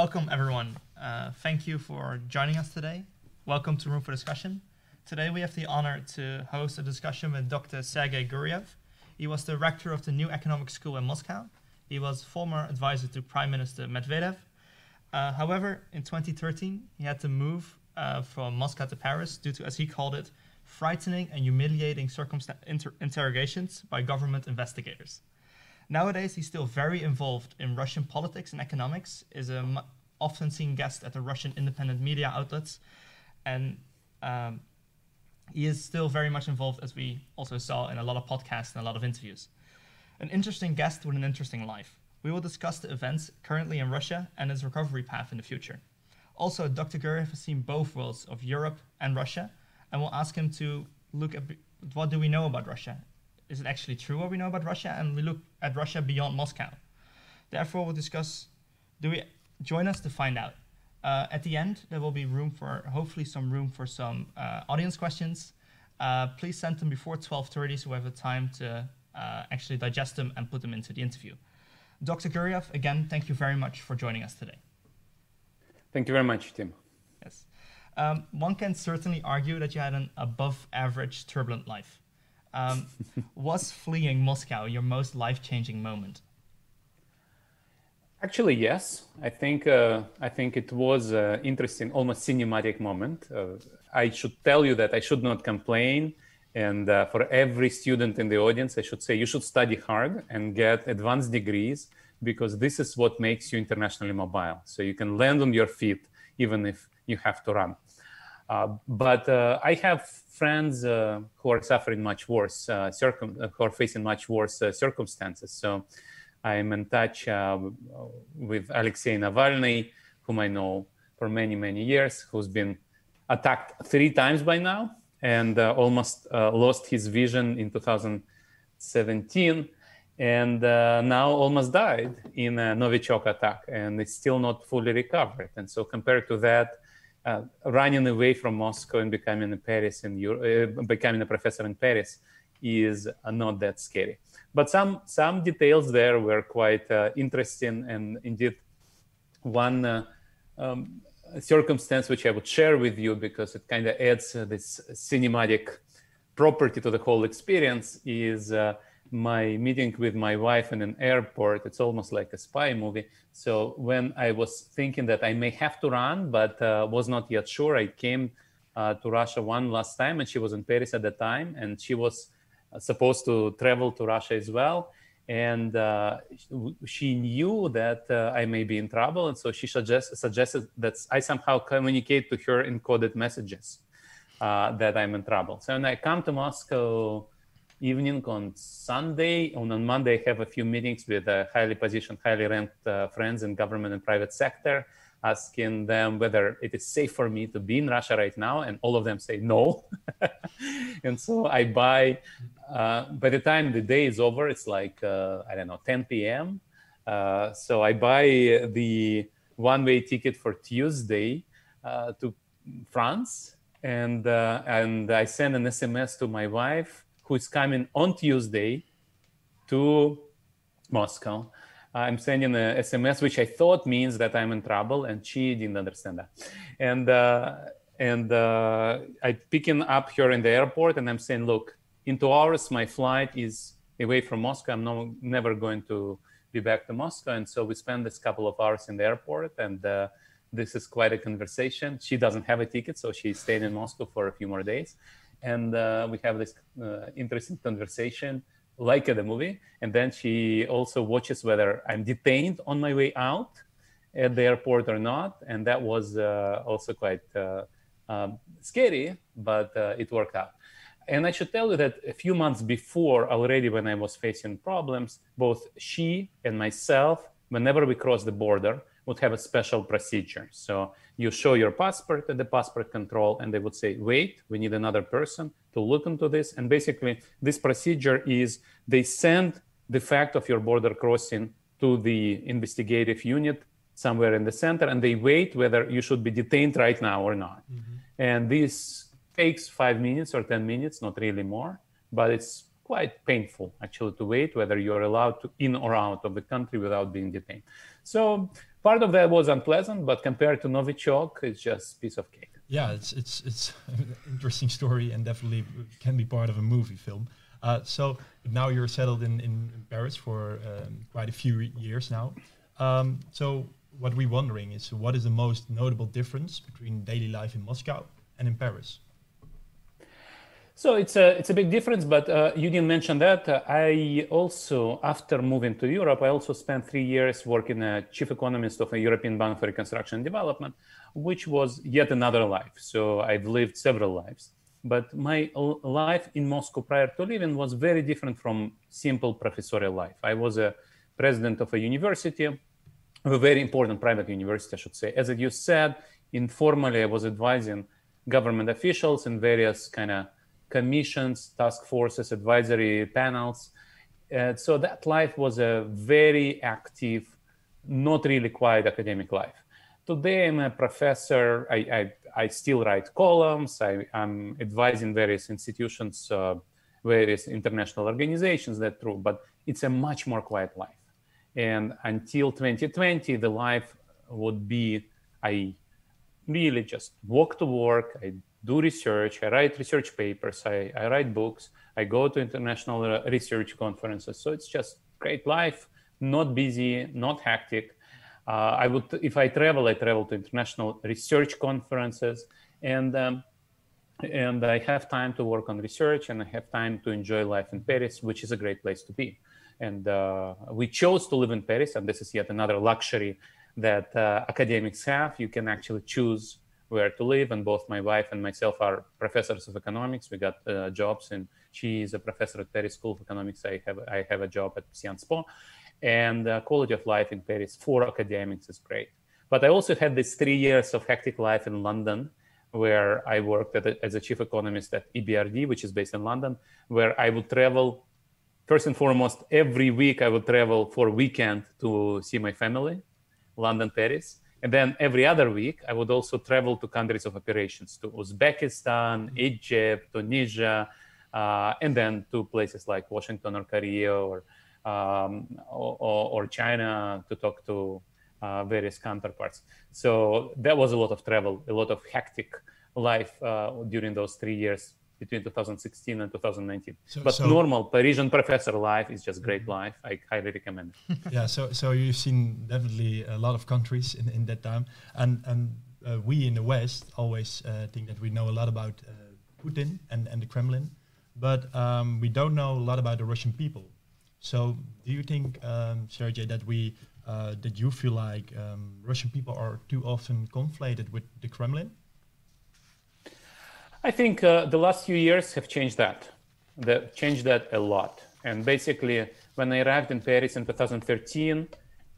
welcome everyone. Uh, thank you for joining us today. Welcome to Room for Discussion. Today we have the honor to host a discussion with Dr. Sergei Guriev. He was the rector of the New Economic School in Moscow. He was former advisor to Prime Minister Medvedev. Uh, however, in 2013, he had to move uh, from Moscow to Paris due to, as he called it, frightening and humiliating inter- interrogations by government investigators. Nowadays, he's still very involved in Russian politics and economics, is a m- often seen guest at the Russian independent media outlets, and um, he is still very much involved, as we also saw in a lot of podcasts and a lot of interviews. An interesting guest with an interesting life. We will discuss the events currently in Russia and his recovery path in the future. Also, Dr. Guriev has seen both worlds of Europe and Russia, and we'll ask him to look at what do we know about Russia is it actually true what we know about Russia? And we look at Russia beyond Moscow. Therefore, we'll discuss. Do we join us to find out? Uh, at the end, there will be room for hopefully some room for some uh, audience questions. Uh, please send them before 12:30 so we have the time to uh, actually digest them and put them into the interview. Dr. Guriev, again, thank you very much for joining us today. Thank you very much, Tim. Yes. Um, one can certainly argue that you had an above average turbulent life. Um, was fleeing Moscow your most life changing moment? Actually, yes. I think uh, I think it was an interesting, almost cinematic moment. Uh, I should tell you that I should not complain, and uh, for every student in the audience, I should say you should study hard and get advanced degrees because this is what makes you internationally mobile. So you can land on your feet even if you have to run. Uh, but uh, I have friends uh, who are suffering much worse, circum- who are facing much worse circumstances. So I'm in touch with Alexei Navalny, whom I know for many, many years, who's been attacked three times by now and uh, almost uh, lost his vision in 2017 and uh, now almost died in a Novichok attack and is still not fully recovered. And so compared to that, uh, running away from Moscow and becoming a Paris in Europe, uh, becoming a professor in Paris is uh, not that scary. But some some details there were quite uh, interesting, and indeed, one uh, um, circumstance which I would share with you because it kind of adds uh, this cinematic property to the whole experience is my meeting with my wife in an airport. It's almost like a spy movie. So when I was thinking that I may have to run, but uh, was not yet sure, I came uh, to Russia one last time, and she was in Paris at the time, and she was uh, supposed to travel to Russia as well. And uh, she knew that uh, I may be in trouble, and so she suggest, suggested that I somehow communicate to her encoded messages uh, that I'm in trouble. So when I come to Moscow evening on Sunday. On, on Monday, I have a few meetings with uh, highly positioned, highly ranked uh, friends in government and private sector, asking them whether it is safe for me to be in Russia right now. And all of them say no. and so I buy, uh, by the time the day is over, it's like, uh, I don't know, 10 p.m. Uh, so I buy the one way ticket for Tuesday uh, to France. And, and I send an SMS to my wife who is coming on Tuesday to Moscow. I'm sending a SMS, which I thought means that I'm in trouble, and she didn't understand that. And uh, and uh, I picking up her in the airport, and I'm saying, look, in two hours my flight is away from Moscow. I'm no, never going to be back to Moscow, and so we spend this couple of hours in the airport, and uh, this is quite a conversation. She doesn't have a ticket, so she's staying in Moscow for a few more days and uh, we have this uh, interesting conversation like at the movie. And then she also watches whether i'm detained on my way out at the airport or not. And that was uh, also quite uh, um, scary but it worked out. And i should tell you that a few months before already when i was facing problems both she and myself whenever we cross the border would have a special procedure. So you show your passport at the passport control and they would say wait we need another person to look into this. And basically this procedure is they send the fact of your border crossing to the investigative unit somewhere in the center and they wait whether you should be detained right now or not. Mm-hmm. and this takes five minutes or ten minutes not really more but it's quite painful actually to wait whether you're allowed to in or out of the country without being detained. So part of that was unpleasant, but compared to Novichok, it's just piece of cake. Yeah, it's it's it's an interesting story and definitely can be part of a movie film. Uh, so now you're settled in, in Paris for um, quite a few years now. Um, so what we're wondering is what is the most notable difference between daily life in Moscow and in Paris? So it's a it's a big difference, but uh, you didn't mention that. Uh, I also, after moving to Europe, I also spent three years working as chief economist of a European Bank for Reconstruction and Development, which was yet another life. So I've lived several lives, but my life in Moscow prior to leaving was very different from simple professorial life. I was a president of a university, a very important private university, I should say. As you said, informally, I was advising government officials in various kind of commissions, task forces, advisory panels. Uh, so that life was a very active, not really quiet academic life. Today, I'm a professor. I, I, I still write columns. I, am advising various institutions, uh, various international organizations. That's true, but it's a much more quiet life. And until 2020, the life would be I really just walk to work. I do research, I write research papers, I, I write books, I go to international research conferences. So it's just great life, not busy, not hectic. Uh, I would, if I travel, I travel to international research conferences, and um, and I have time to work on research, and I have time to enjoy life in Paris, which is a great place to be. And uh, we chose to live in Paris, and this is yet another luxury that uh, academics have. You can actually choose where to live. And both my wife and myself are professors of economics. We got uh, jobs, and she is a professor at Paris School of Economics. I have I have a job at Sciences Po, and uh, quality of life in Paris for academics is great. But I also had these three years of hectic life in London, where I worked a, as a chief economist at EBRD, which is based in London, where I would travel. First and foremost, every week I would travel for weekend to see my family, London, Paris and then every other week, I would also travel to countries of operations to Uzbekistan, Egypt, Tunisia, uh, and then to places like Washington or Korea or, um, or, or, China to talk to uh, various counterparts. So that was a lot of travel, a lot of hectic life uh, during those three years between 2016 and 2019. So, but so, normal Parisian professor life is just great life. I highly recommend it. yeah, so so you've seen definitely a lot of countries in, in that time, and and uh, we in the West always uh, think that we know a lot about uh, Putin and and the Kremlin, but um, we don't know a lot about the Russian people. So do you think, um, Sergei, that we uh, that you feel like um, Russian people are too often conflated with the Kremlin? I think uh, the last few years have changed that. They changed that a lot. And basically, when I arrived in Paris in 2013,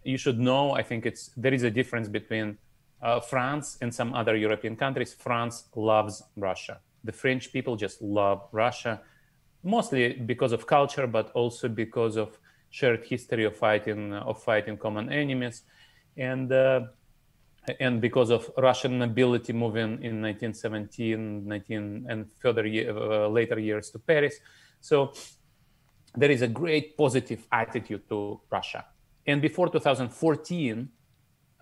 you should know. I think it's there is a difference between uh, France and some other European countries. France loves Russia. The French people just love Russia, mostly because of culture, but also because of shared history of fighting of fighting common enemies, and uh, and because of Russian nobility moving in 1917, 19 and further uh, later years to Paris. So there is a great positive attitude to Russia. And before 2014,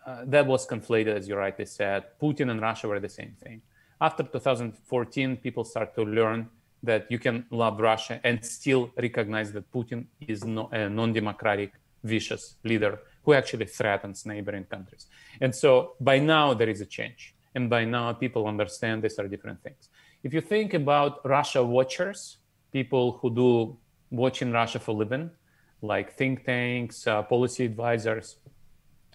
uh, that was conflated, as you rightly said. Putin and Russia were the same thing. After 2014, people start to learn that you can love Russia and still recognize that Putin is no, a non-democratic, vicious leader who actually threatens neighboring countries. And so by now there is a change. And by now people understand these are different things. If you think about Russia watchers, people who do watching Russia for living, like think tanks, uh, policy advisors,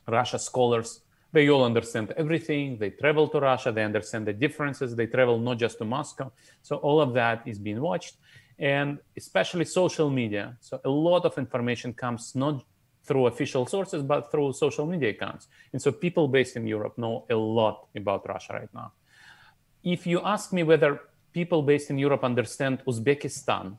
Russia scholars, they all understand everything. They travel to Russia, they understand the differences. They travel not just to Moscow. So all of that is being watched. And especially social media. So a lot of information comes not through official sources, but through social media accounts. And so people based in Europe know a lot about Russia right now. If you ask me whether people based in Europe understand Uzbekistan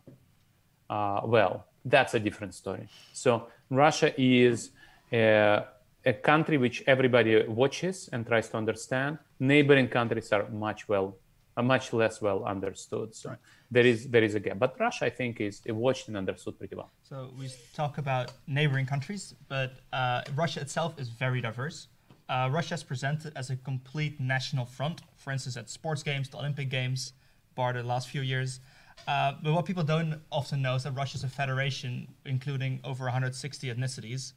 uh, well, that's a different story. So Russia is a, a, country which everybody watches and tries to understand. Neighboring countries are much well are much less well understood. So right. there is there is a gap. But Russia, I think, is watched and understood pretty well. So we talk about neighboring countries, but uh, Russia itself is very diverse. Uh, Russia is presented as a complete national front, for instance, at sports games, the Olympic Games, bar the last few years. Uh, but what people don't often know is that Russia is a federation, including over 160 ethnicities.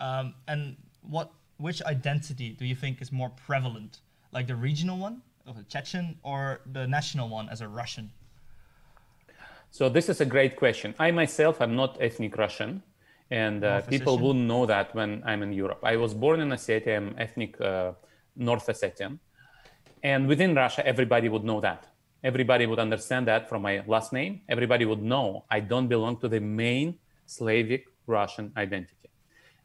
Um, and what, which identity do you think is more prevalent, like the regional one of a Chechen or the national one as a Russian? So this is a great question. I myself am not ethnic Russian, and uh, people wouldn't know that when I'm in Europe. I was born in Ossetia. I'm ethnic uh, North Ossetian, and within Russia, everybody would know that. Everybody would understand that from my last name. Everybody would know I don't belong to the main Slavic Russian identity.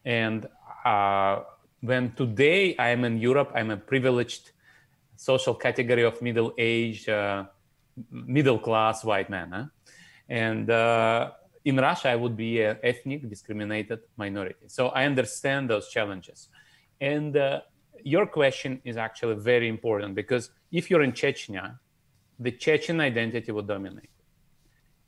And uh, when today I am in Europe, I'm a privileged social category of middle age, uh, middle class white man. Huh? And uh, in Russia, I would be an ethnic discriminated minority. So I understand those challenges. And uh, your question is actually very important because if you're in Chechnya, the Chechen identity would dominate.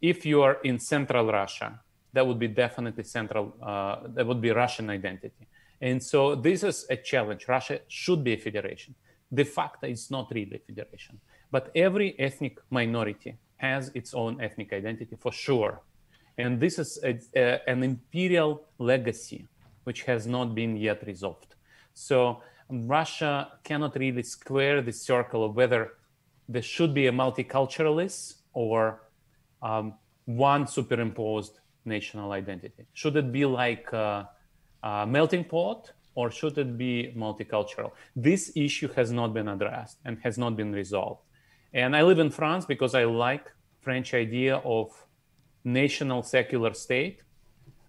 If you are in central Russia, that would be definitely central, uh, that would be Russian identity. And so this is a challenge. Russia should be a federation. De facto, it's not really a federation. But every ethnic minority has its own ethnic identity for sure. And this is a, a, an imperial legacy which has not been yet resolved. So Russia cannot really square the circle of whether there should be a multiculturalist or um, one superimposed national identity? Should it be like a, a melting pot or should it be multicultural? This issue has not been addressed and has not been resolved. And I live in France because I like French idea of national secular state,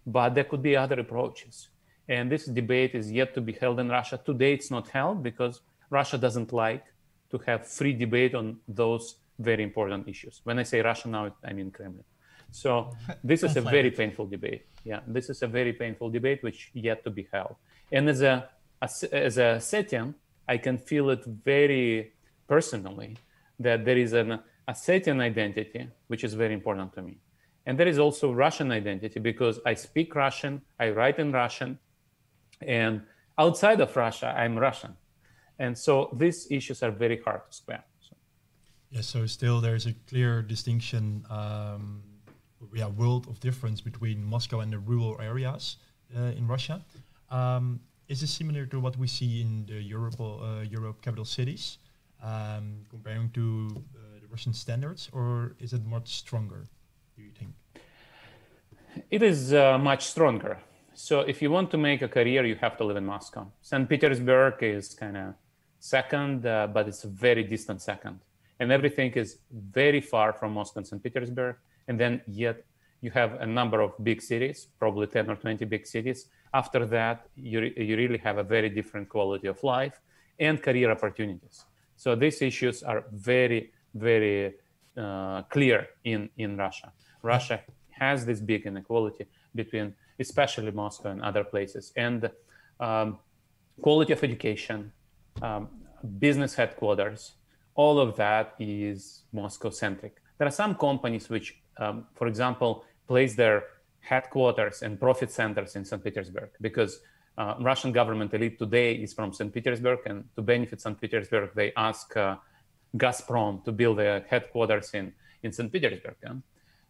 but there could be other approaches. And this debate is yet to be held in Russia. Today, it's not held because Russia doesn't like to have free debate on those very important issues. When I say Russia now, I mean Kremlin. So this is a very painful debate. Yeah, this is a very painful debate which yet to be held. And as a as a Ossetian, I can feel it very personally that there is an Ossetian identity which is very important to me. And there is also Russian identity because I speak Russian, I write in Russian, and outside of Russia, I'm Russian. And so these issues are very hard to square. So. Yeah, so still there's a clear distinction, um, yeah, world of difference between Moscow and the rural areas uh, in Russia. Um, is this similar to what we see in the Europe, uh, Europe capital cities, um, comparing to uh, the Russian standards, or is it much stronger, do you think? It is uh, much stronger. So if you want to make a career, you have to live in Moscow. St. Petersburg is kind of second, uh, but it's a very distant second. And everything is very far from Moscow and St. Petersburg. And then yet you have a number of big cities, probably 10 or 20 big cities. After that, you, you really have a very different quality of life and career opportunities. So these issues are very, very uh, clear in, in Russia. Russia has this big inequality between, especially Moscow and other places. And um, quality of education, um, business headquarters, all of that is Moscow centric. There are some companies which, um, for example, place their headquarters and profit centers in St. Petersburg because uh, Russian government elite today is from St. Petersburg, and to benefit St. Petersburg, they ask uh, Gazprom to build their headquarters in, in St. Petersburg yeah?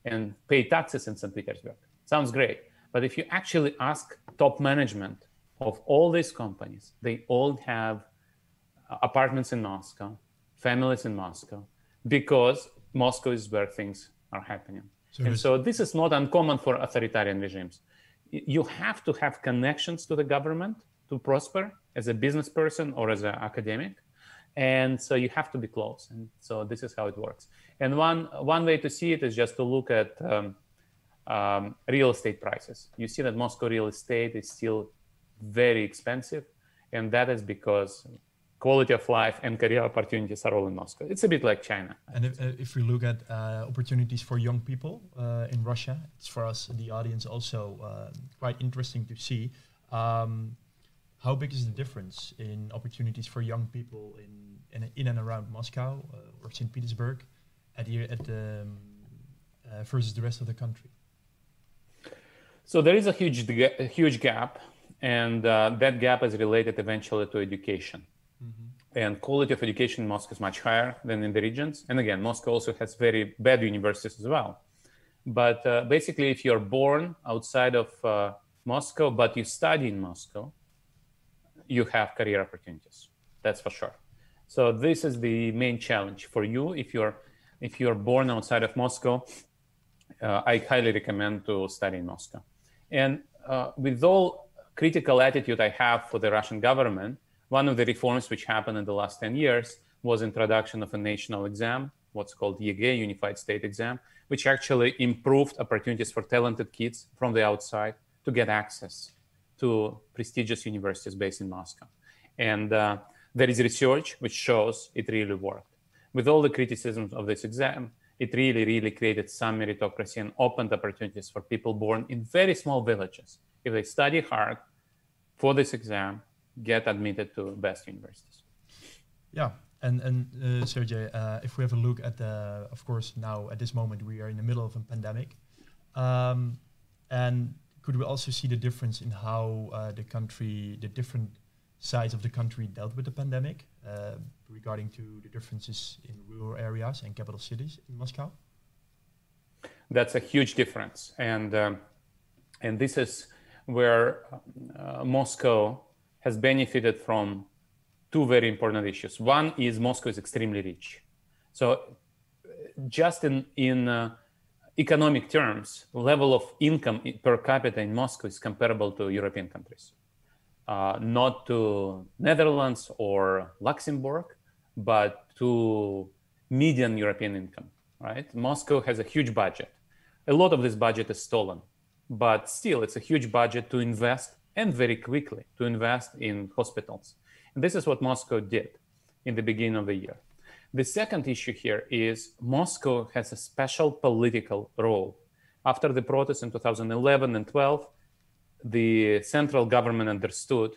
and pay taxes in St. Petersburg. Sounds great. But if you actually ask top management of all these companies, they all have apartments in Moscow, families in Moscow, because Moscow is where things are happening. So and so this is not uncommon for authoritarian regimes. You have to have connections to the government to prosper as a business person or as an academic. And so you have to be close. And so this is how it works. And one, one way to see it is just to look at um, um, real estate prices. You see that Moscow real estate is still very expensive. And that is because quality of life and career opportunities are all in Moscow. It's a bit like China. And if, uh, if we look at uh, opportunities for young people uh, in Russia, it's for us, the audience, also uh, quite interesting to see. Um, how big is the difference in opportunities for young people in in, in and around Moscow uh, or St. Petersburg at the, at the, um, uh, versus the rest of the country? So there is a huge a huge gap, and uh, that gap is related eventually to education. And quality of education in Moscow is much higher than in the regions. And again, Moscow also has very bad universities as well. But uh, basically, if you're born outside of uh, Moscow, but you study in Moscow, you have career opportunities. That's for sure. So this is the main challenge for you if you're if you're born outside of Moscow. Uh, I highly recommend to study in Moscow. And uh, with all critical attitude I have for the Russian government, one of the reforms which happened in the last 10 years was introduction of a national exam, what's called YEGA, Unified State Exam, which actually improved opportunities for talented kids from the outside to get access to prestigious universities based in Moscow. And uh, there is research which shows it really worked. With all the criticisms of this exam, it really, really created some meritocracy and opened opportunities for people born in very small villages. If they study hard for this exam, get admitted to best universities. Yeah, and and uh, Sergei, uh, if we have a look at the, of course, now at this moment we are in the middle of a pandemic, um, and could we also see the difference in how uh, the country, the different sides of the country dealt with the pandemic uh, regarding to the differences in rural areas and capital cities in Moscow? That's a huge difference, and um, and this is where uh, Moscow has benefited from two very important issues. One is Moscow is extremely rich, so just in in uh, economic terms, level of income per capita in Moscow is comparable to European countries. Uh, not to Netherlands or Luxembourg, but to median European income, right? Moscow has a huge budget. A lot of this budget is stolen, but still it's a huge budget to invest and very quickly to invest in hospitals. And this is what Moscow did in the beginning of the year. The second issue here is Moscow has a special political role. After the protests in 2011 and 12, the central government understood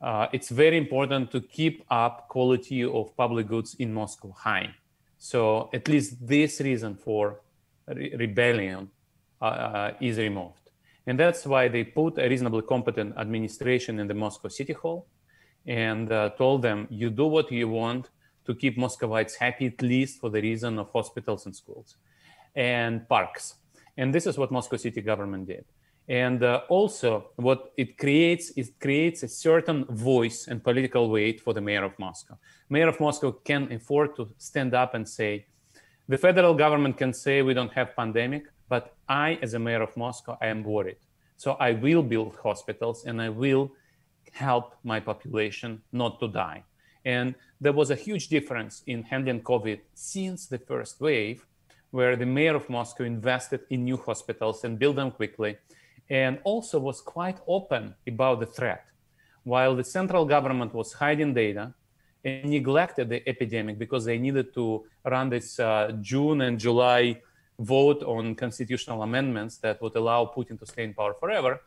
uh, it's very important to keep up quality of public goods in Moscow high. So at least this reason for re- rebellion uh, uh is removed. And that's why they put a reasonably competent administration in the Moscow City Hall and uh, told them, you do what you want, to keep Muscovites happy, at least for the reason of hospitals and schools and parks. And this is what Moscow city government did. And uh, also, what it creates is creates a certain voice and political weight for the mayor of Moscow. Mayor of Moscow can afford to stand up and say, the federal government can say we don't have pandemic, but I, as a mayor of Moscow, I am worried. So I will build hospitals and I will help my population not to die. And there was a huge difference in handling COVID since the first wave, where the mayor of Moscow invested in new hospitals and built them quickly, and also was quite open about the threat. While the central government was hiding data and neglected the epidemic because they needed to run this uh, June and July vote on constitutional amendments that would allow Putin to stay in power forever,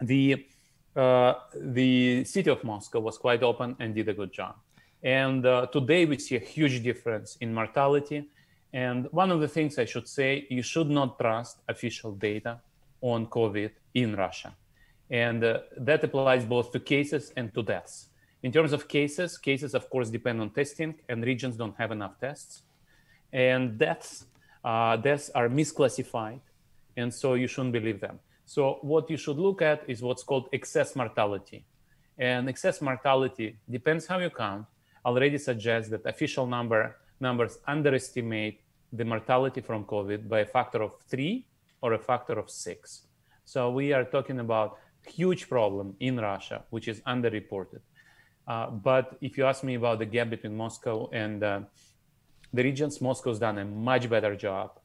the uh, the city of Moscow was quite open and did a good job. And uh, today we see a huge difference in mortality. And one of the things I should say, you should not trust official data on COVID in Russia. And uh, that applies both to cases and to deaths. In terms of cases, cases, of course, depend on testing, and regions don't have enough tests. And deaths, uh, deaths are misclassified, and so you shouldn't believe them. So what you should look at is what's called excess mortality. And excess mortality depends how you count. Already suggests that official number numbers underestimate the mortality from COVID by a factor of three or a factor of six. So we are talking about huge problem in Russia, which is underreported. Uh, but if you ask me about the gap between Moscow and uh, the regions, Moscow's done a much better job.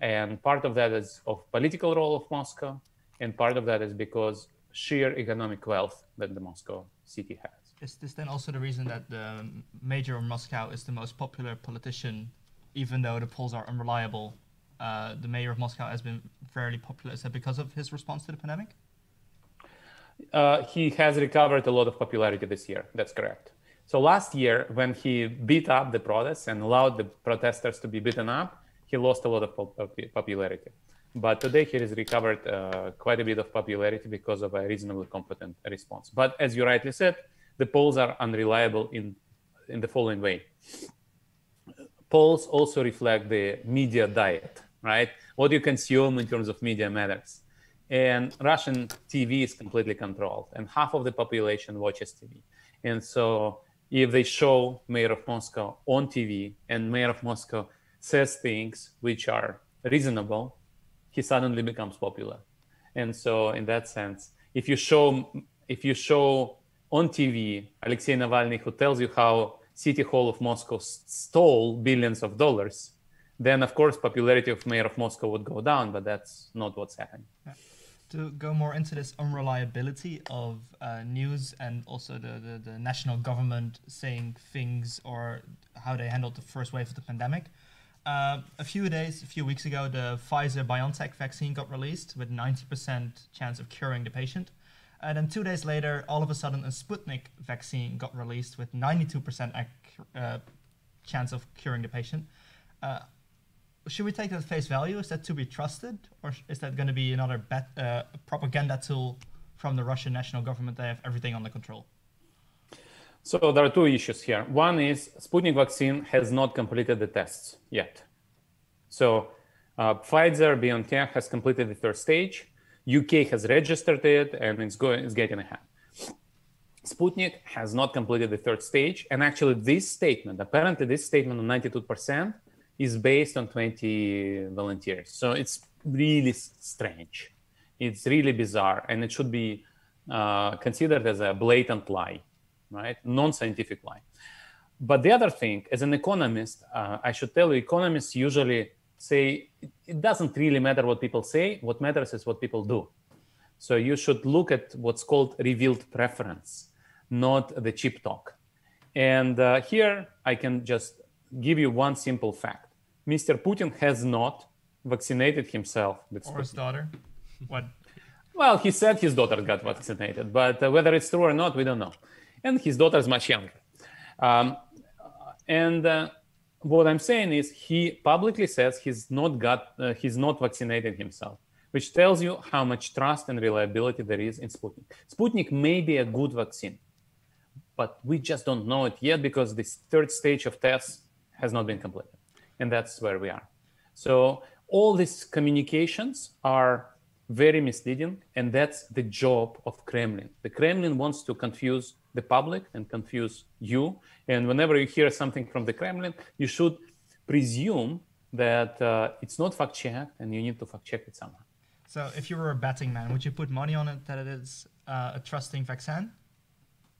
And part of that is of political role of Moscow, and part of that is because sheer economic wealth that the Moscow city has. Is this then also the reason that the mayor of Moscow is the most popular politician, even though the polls are unreliable? Uh, the mayor of Moscow has been fairly popular. Is that because of his response to the pandemic? uh, he has recovered a lot of popularity this year. That's correct. So last year, when he beat up the protests and allowed the protesters to be beaten up, he lost a lot of popularity. But today he has recovered uh, quite a bit of popularity because of a reasonably competent response. But as you rightly said, the polls are unreliable in, in the following way. Polls also reflect the media diet, right? What you consume in terms of media matters. And Russian TV is completely controlled, and half of the population watches TV. And so if they show Mayor of Moscow on TV and Mayor of Moscow says things which are reasonable, he suddenly becomes popular. And so in that sense, if you show if you show on TV Alexei Navalny who tells you how City Hall of Moscow stole billions of dollars, then of course popularity of mayor of Moscow would go down, but that's not what's happening. Yeah. To go more into this unreliability of uh, news and also the, the, the, national government saying things or how they handled the first wave of the pandemic, uh, a few days, a few weeks ago, the Pfizer BioNTech vaccine got released with 90% chance of curing the patient. And then two days later, all of a sudden, a Sputnik vaccine got released with 92% ac- uh, chance of curing the patient. Should we take that face value? Is that to be trusted, or is that going to be another bet, uh, propaganda tool from the Russian national government? They have everything under control. So there are two issues here. One is Sputnik vaccine has not completed the tests yet. So uh, Pfizer BioNTech has completed the third stage. UK has registered it and it's going, it's getting ahead. Sputnik has not completed the third stage, and actually, this statement, apparently, this statement of 92% is based on 20 volunteers. So it's really strange. It's really bizarre, and it should be uh, considered as a blatant lie right? Non-scientific lie. But the other thing, as an economist, uh, I should tell you, economists usually say it doesn't really matter what people say. What matters is what people do. So you should look at what's called revealed preference, not the cheap talk. And uh, here I can just give you one simple fact: Mr. Putin has not vaccinated himself with or his daughter. What? Well, he said his daughter got vaccinated, but uh, whether it's true or not, we don't know and his daughter is much younger. Um, and uh, what I'm saying is he publicly says he's not got uh, he's not vaccinated himself, which tells you how much trust and reliability there is in Sputnik. Sputnik may be a good vaccine, but we just don't know it yet because this third stage of tests has not been completed, and that's where we are. So all these communications are very misleading, and that's the job of Kremlin. The Kremlin wants to confuse the public and confuse you. And whenever you hear something from the Kremlin, you should presume that uh, it's not fact checked and you need to fact check it somehow. So, if you were a betting man, would you put money on it that it is uh, a trusting vaccine?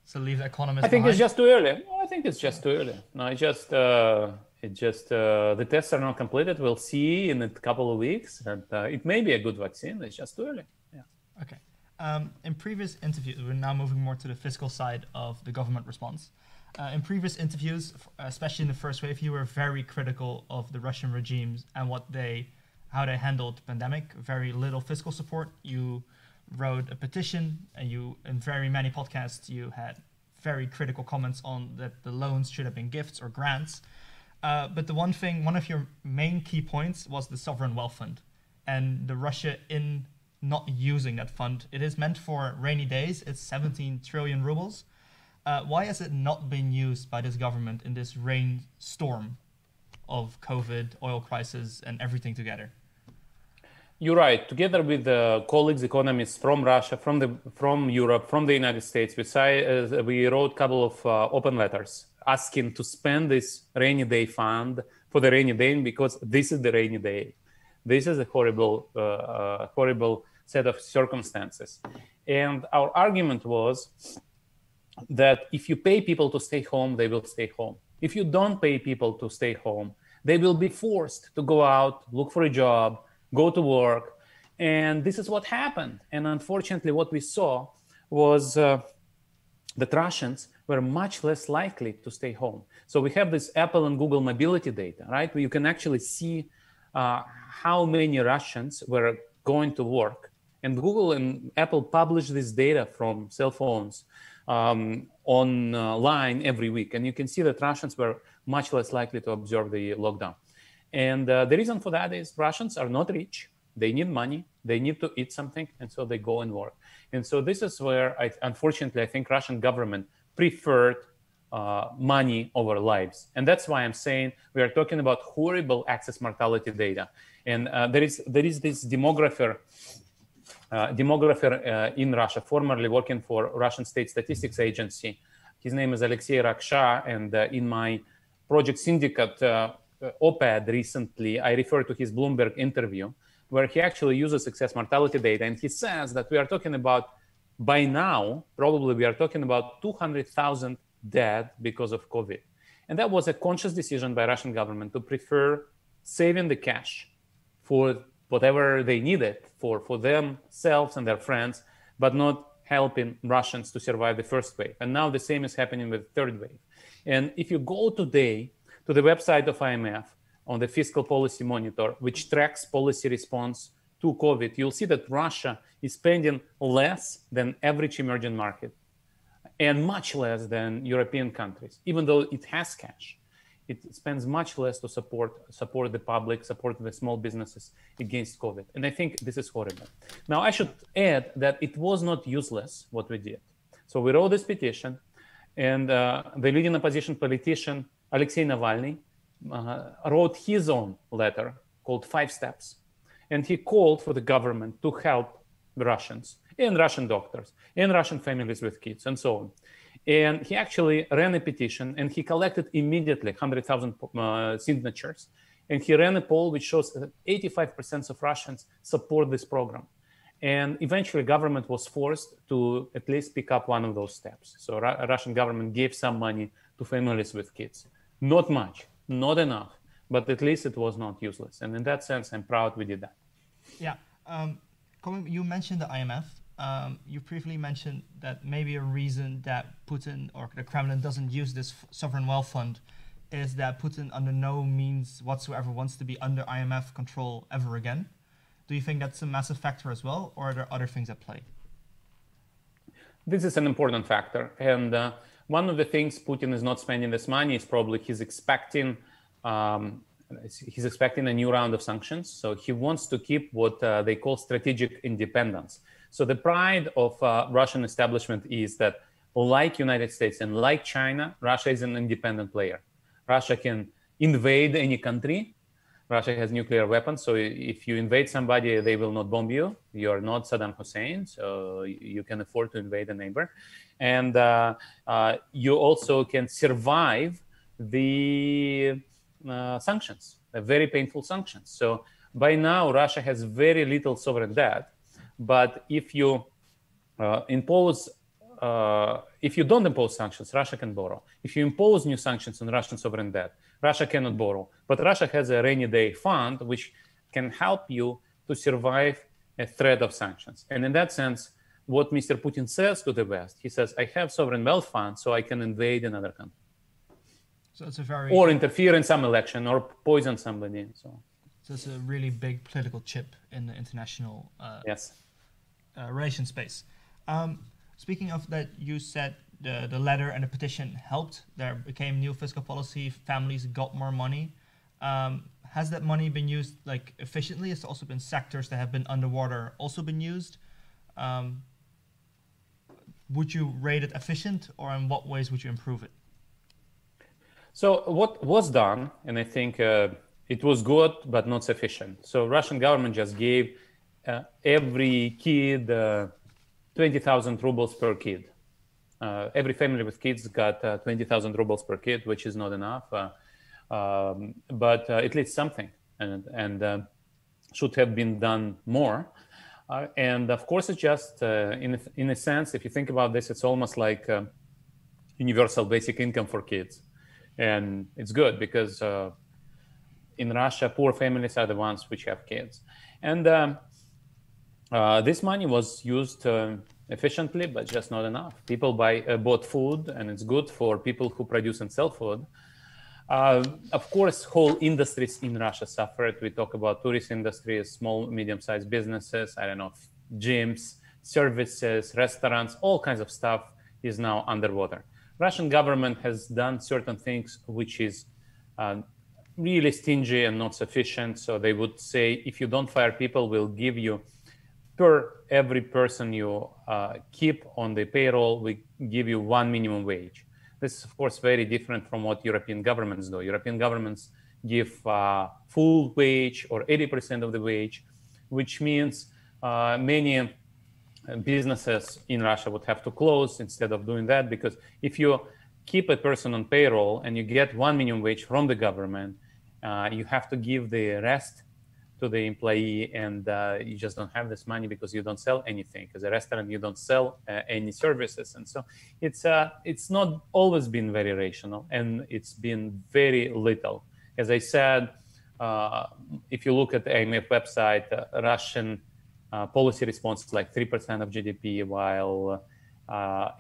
So leave the economists. I think behind? it's just too early. I think it's just too early. No, it just uh, it just uh, the tests are not completed. We'll see in a couple of weeks, and uh, it may be a good vaccine. It's just too early. Yeah. Okay. Um, in previous interviews, we're now moving more to the fiscal side of the government response. Uh, in previous interviews, especially in the first wave, you were very critical of the Russian regimes and what they, how they handled the pandemic. Very little fiscal support. You wrote a petition, and you, in very many podcasts, you had very critical comments on that the loans should have been gifts or grants. Uh, but the one thing, one of your main key points was the sovereign wealth fund and the Russia in not using that fund. It is meant for rainy days. It's 17 trillion rubles. Uh, why has it not been used by this government in this rainstorm of COVID, oil crisis, and everything together? You're right. Together with the colleagues, economists from Russia, from the from Europe, from the United States, we, uh, we wrote a couple of uh, open letters asking to spend this rainy day fund for the rainy day because this is the rainy day. This is a horrible, uh, uh horrible set of circumstances. And our argument was that if you pay people to stay home, they will stay home. If you don't pay people to stay home, they will be forced to go out, look for a job, go to work. And this is what happened. And unfortunately, what we saw was uh, that Russians were much less likely to stay home. So we have this Apple and Google mobility data, right? Where you can actually see uh, how many Russians were going to work And Google and Apple publish this data from cell phones um, online every week. And you can see that Russians were much less likely to observe the lockdown. And uh, the reason for that is Russians are not rich. They need money. They need to eat something. And so they go and work. And so this is where, I, unfortunately, I think Russian government preferred uh, money over lives. And that's why I'm saying we are talking about horrible excess mortality data. And uh, there is there is this demographer, uh, demographer uh, in Russia, formerly working for Russian State Statistics Agency. His name is Alexei Raksha, and uh, in my Project Syndicate uh, op-ed recently, I refer to his Bloomberg interview, where he actually uses excess mortality data, and he says that we are talking about by now, probably we are talking about 200,000 dead because of COVID. And that was a conscious decision by Russian government to prefer saving the cash for whatever they needed for, for themselves and their friends, but not helping Russians to survive the first wave. And now the same is happening with the third wave. And if you go today to the website of IMF on the Fiscal Policy Monitor, which tracks policy response to COVID, you'll see that Russia is spending less than average emerging market and much less than European countries, even though it has cash. It spends much less to support support the public, support the small businesses against COVID. And I think this is horrible. Now I should add that it was not useless what we did. So we wrote this petition, and uh, the leading opposition politician Alexei Navalny uh, wrote his own letter called Five Steps, and he called for the government to help the Russians and Russian doctors and Russian families with kids and so on. And he actually ran a petition and he collected immediately 100,000 uh, signatures. And he ran a poll which shows that 85% of Russians support this program. And eventually, government was forced to at least pick up one of those steps. So, Ru- Russian government gave some money to families with kids. Not much, not enough, but at least it was not useless. And in that sense, I'm proud we did that. Yeah. Um, you mentioned the IMF um, you briefly mentioned that maybe a reason that Putin or the Kremlin doesn't use this sovereign wealth fund is that Putin, under no means whatsoever, wants to be under IMF control ever again. Do you think that's a massive factor as well, or are there other things at play? This is an important factor. And uh, one of the things Putin is not spending this money is probably he's expecting. Um, he's expecting a new round of sanctions. So he wants to keep what uh, they call strategic independence. So the pride of uh, Russian establishment is that, like United States and like China, Russia is an independent player. Russia can invade any country. Russia has nuclear weapons, so if you invade somebody, they will not bomb you. You are not Saddam Hussein, so you can afford to invade a neighbor, and uh, uh, you also can survive the sanctions, very painful sanctions. So by now, Russia has very little sovereign debt but if you uh, impose, uh, if you don't impose sanctions, Russia can borrow. If you impose new sanctions on Russian sovereign debt, Russia cannot borrow. But Russia has a rainy day fund which can help you to survive a threat of sanctions. And in that sense, what Mr. Putin says to the West, he says, I have sovereign wealth fund so I can invade another country. So it's a very or interfere in some election or poison somebody. So, so it's a really big political chip in the international uh, yes uh, relation space. Um, speaking of that, you said the, the letter and the petition helped. There became new fiscal policy. Families got more money. Um, has that money been used like efficiently? Has also been sectors that have been underwater also been used? Um, would you rate it efficient, or in what ways would you improve it? So what was done, and I think uh, it was good but not sufficient. So Russian government just gave uh, every kid uh, 20,000 rubles per kid. Uh, every family with kids got 20,000 rubles per kid, which is not enough, um, but at least something, and, and should have been done more. Uh, and of course, it's just uh, in, a, in a sense, if you think about this, it's almost like uh, universal basic income for kids. And it's good because in Russia, poor families are the ones which have kids. And um, uh, this money was used uh, efficiently, but just not enough. People buy uh, bought food, and it's good for people who produce and sell food. Uh, of course, whole industries in Russia suffered. We talk about tourist industries, small, medium-sized businesses. I don't know, gyms, services, restaurants, all kinds of stuff is now underwater. Russian government has done certain things which is uh, really stingy and not sufficient. So they would say, if you don't fire people, we'll give you per every person you uh, keep on the payroll, we give you one minimum wage. This is, of course, very different from what European governments do. European governments give uh, full wage or 80% of the wage, which means uh, many businesses in Russia would have to close instead of doing that because if you keep a person on payroll and you get one minimum wage from the government, uh, you have to give the rest to the employee and uh, you just don't have this money because you don't sell anything as a restaurant you don't sell uh, any services. And so it's uh, it's not always been very rational and it's been very little. As i said uh, if you look at the imf website uh, russian policy response is like 3% of gdp while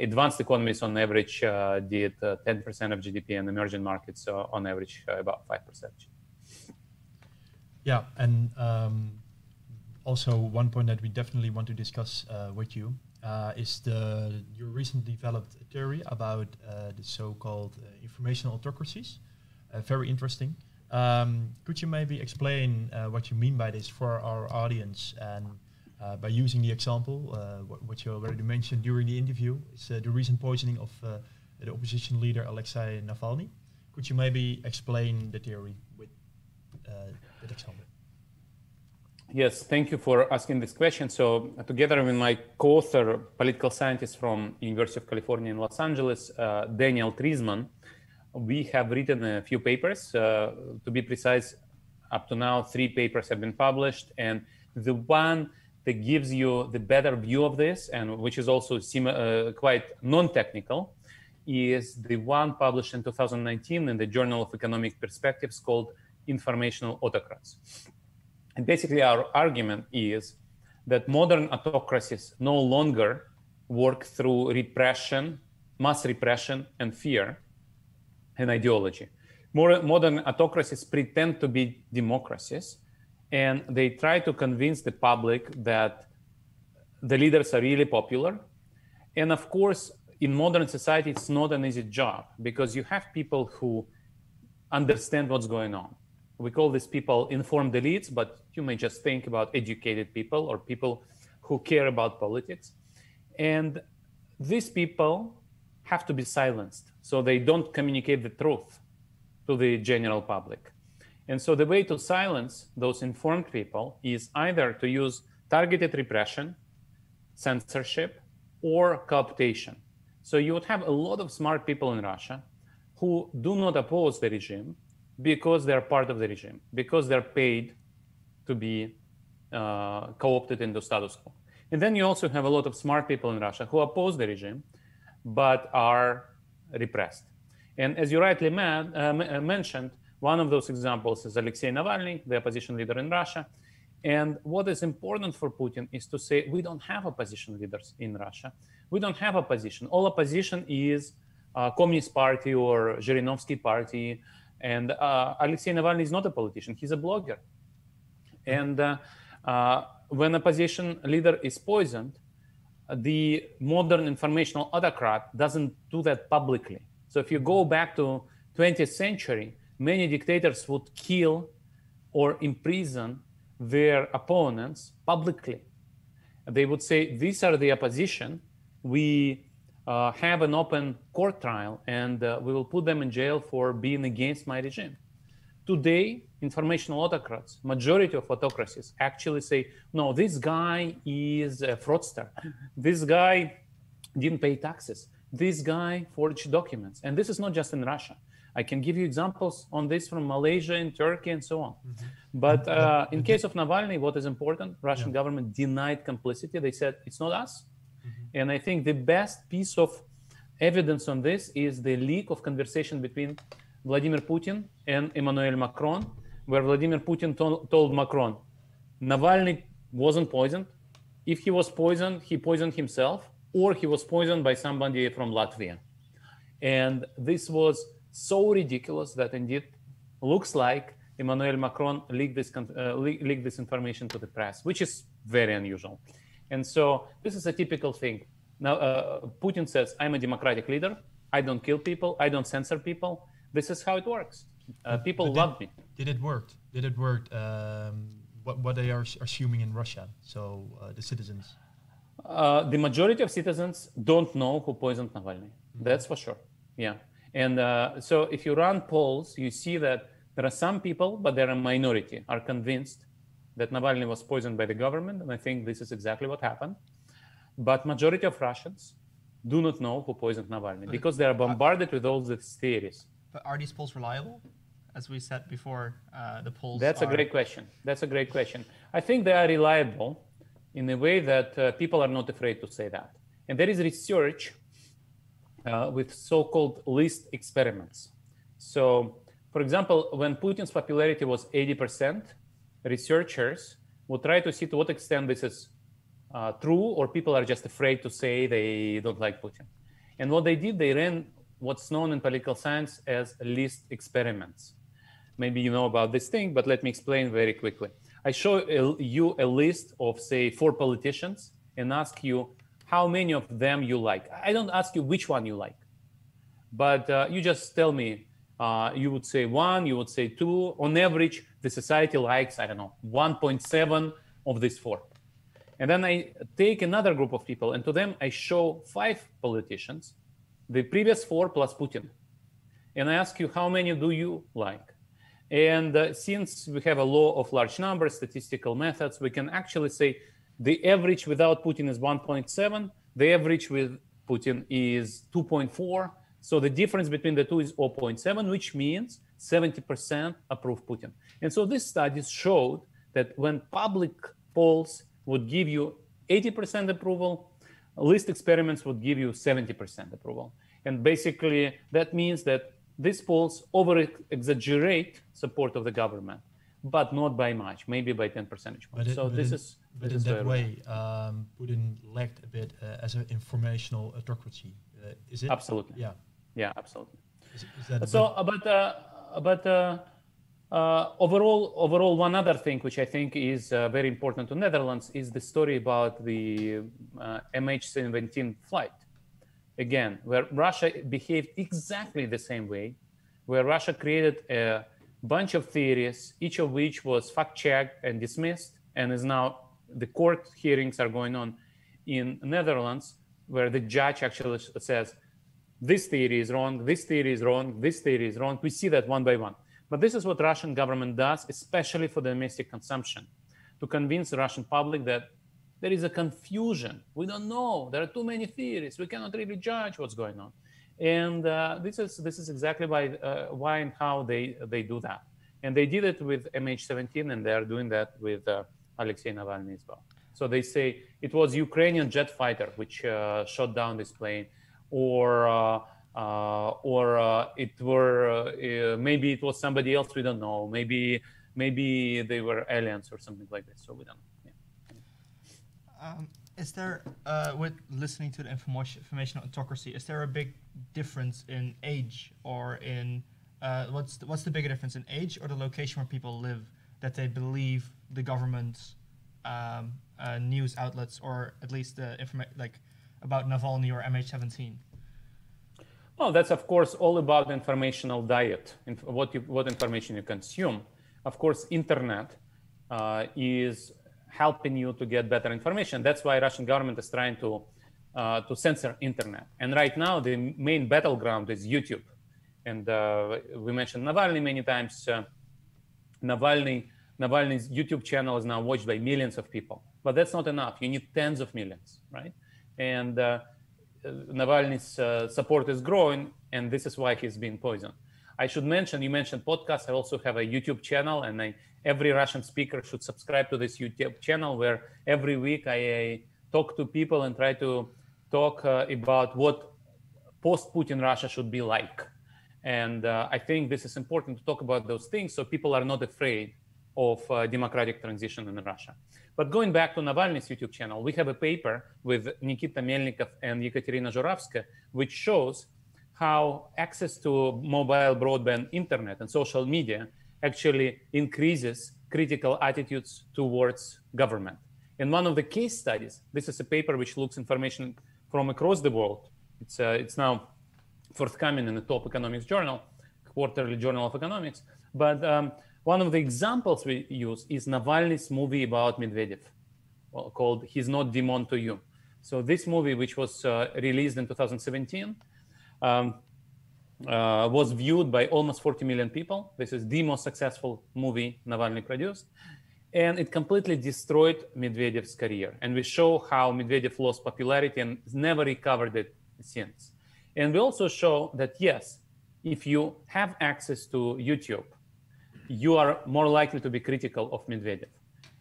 advanced economies on average did 10% of gdp and emerging markets on average about 5% yeah, and um, also one point that we definitely want to discuss uh, with you uh, is the your recently developed theory about uh, the so-called uh, informational autocracies. Uh, very interesting. Um, could you maybe explain uh, what you mean by this for our audience and by using the example, what, what, you already mentioned during the interview, is the recent poisoning of the opposition leader Alexei Navalny. Could you maybe explain the theory with that example? Yes, thank you for asking this question. So uh, together with my co-author, political scientist from University of California in Los Angeles, uh, Daniel Treisman, we have written a few papers. Uh, to be precise, up to now, three papers have been published. And the one that gives you the better view of this, and which is also uh, quite non-technical, is the one published in 2019 in the Journal of Economic Perspectives called Informational Autocrats. And basically, our argument is that modern autocracies no longer work through repression, mass repression, and fear and ideology. More, modern autocracies pretend to be democracies, and they try to convince the public that the leaders are really popular. And of course, in modern society, it's not an easy job because you have people who understand what's going on we call these people informed elites, but you may just think about educated people or people who care about politics. And these people have to be silenced so they don't communicate the truth to the general public. And so the way to silence those informed people is either to use targeted repression, censorship, or cooptation. So you would have a lot of smart people in Russia who do not oppose the regime, because they're part of the regime, because they're paid to be uh, co-opted into status quo. And then you also have a lot of smart people in Russia who oppose the regime, but are repressed. And as you rightly uh, uh, mentioned, one of those examples is Alexei Navalny, the opposition leader in Russia. And what is important for Putin is to say we don't have opposition leaders in Russia. We don't have opposition. All opposition is uh, Communist Party or Zhirinovsky Party and uh, Alexei Navalny is not a politician, he's a blogger. And uh, uh, when opposition leader is poisoned, the modern informational autocrat doesn't do that publicly. So if you go back to 20th century, many dictators would kill or imprison their opponents publicly. They would say, these are the opposition. We uh, have an open court trial and uh, we will put them in jail for being against my regime. Today, informational autocrats, majority of autocracies actually say, no, this guy is a fraudster. This guy didn't pay taxes. This guy forged documents. And this is not just in Russia. I can give you examples on this from Malaysia and Turkey and so on. Mm-hmm. But uh, in case of Navalny, what is important, Russian yeah. government denied complicity. They said, it's not us. And I think the best piece of evidence on this is the leak of conversation between Vladimir Putin and Emmanuel Macron, where Vladimir Putin to- told Macron, Navalny wasn't poisoned. If he was poisoned, he poisoned himself, or he was poisoned by somebody from Latvia. And this was so ridiculous that indeed looks like Emmanuel Macron leaked this, uh, leaked this information to the press, which is very unusual. And so this is a typical thing. Now, uh, Putin says, I'm a democratic leader. I don't kill people. I don't censor people. This is how it works. Uh, people But love me. Did it work? Did it work? Um, what what they are assuming in Russia? So uh, the citizens. Uh, the majority of citizens don't know who poisoned Navalny. That's for sure. Yeah. And uh, so if you run polls, you see that there are some people, but they're a minority, are convinced that Navalny was poisoned by the government. And I think this is exactly what happened. But majority of Russians do not know who poisoned Navalny because they are bombarded with all these theories. But are these polls reliable? As we said before, uh, the polls. That's a great question. That's a great question. I think they are reliable in a way that uh, people are not afraid to say that. And there is research uh, with so-called list experiments. So, for example, when Putin's popularity was 80%, researchers would try to see to what extent this is uh, true or people are just afraid to say they don't like Putin. And what they did, they ran what's known in political science as list experiments maybe you know about this thing, but let me explain very quickly. I show you a list of, say, four politicians and ask you how many of them you like. I don't ask you which one you like, but uh, you just tell me. Uh, you would say one, you would say two. On average, the society likes, I don't know, 1.7 of these four. And then I take another group of people, and to them I show five politicians, the previous four plus Putin. And I ask you, how many do you like? And uh, since we have a law of large numbers, statistical methods, we can actually say the average without Putin is 1.7, the average with Putin is 2.4. So the difference between the two is 0.7, which means 70% approve Putin. And so these studies showed that when public polls would give you 80% approval, list experiments would give you 70% approval. And basically, that means that these polls over exaggerate support of the government, but not by much, maybe by 10 percentage But points. it- So but this in, is but this in is that way, um, Putin lacked a bit uh, as an informational autocracy. Uh, is it? Absolutely. Yeah. Yeah, absolutely. Is, is that So, bit- uh, but uh, but uh, uh, overall, overall, one other thing which I think is uh, very important to Netherlands is the story about the uh, MH17 flight. Again, where Russia behaved exactly the same way, where Russia created a bunch of theories, each of which was fact-checked and dismissed, and is now the court hearings are going on in Netherlands, where the judge actually says this theory is wrong, this theory is wrong, this theory is wrong. We see that one by one. But this is what Russian government does, especially for domestic consumption, to convince the Russian public that there is a confusion. We don't know. There are too many theories. We cannot really judge what's going on. And uh, this is this is exactly why uh, why and how they they do that. And they did it with MH17, and they are doing that with uh, Alexei Navalny as well. So they say it was Ukrainian jet fighter which shot down this plane, or uh, or uh, it were uh, maybe it was somebody else. We don't know. Maybe maybe they were aliens or something like this. So we don't know. Yeah. Um, is there, uh, with listening to the information, information autocracy, is there a big difference in age or in uh, what's the, what's the bigger difference in age or the location where people live that they believe the government's um, uh, news outlets or at least the information like about Navalny or MH17? Well, that's of course all about informational diet, inf- what you, what information you consume. Of course, internet uh, is helping you to get better information. That's why Russian government is trying to uh, to censor internet. And right now, the main battleground is YouTube. And uh, we mentioned Navalny many times. Uh, Navalny Navalny's YouTube channel is now watched by millions of people, but that's not enough. You need tens of millions, right? And uh, Navalny's uh, support is growing, and this is why he's being poisoned. I should mention, you mentioned podcasts. I also have a YouTube channel, and I, every Russian speaker should subscribe to this YouTube channel where every week I, talk to people and try to talk uh, about what post-Putin Russia should be like. And uh, I think this is important to talk about those things so people are not afraid of uh, democratic transition in Russia. But going back to Navalny's YouTube channel, we have a paper with Nikita Melnikov and Ekaterina Zhuravskaya, which shows how access to mobile broadband internet and social media actually increases critical attitudes towards government. And one of the case studies, this is a paper which looks information from across the world. It's, uh, it's now forthcoming in the top economics journal, quarterly journal of economics. But um, one of the examples we use is Navalny's movie about Medvedev called He's Not Dimon to You. So this movie, which was uh, released in 2017, um, uh, was viewed by almost 40 million people. This is the most successful movie Navalny produced. And it completely destroyed Medvedev's career. And we show how Medvedev lost popularity and never recovered it since. And we also show that, yes, if you have access to YouTube, you are more likely to be critical of Medvedev.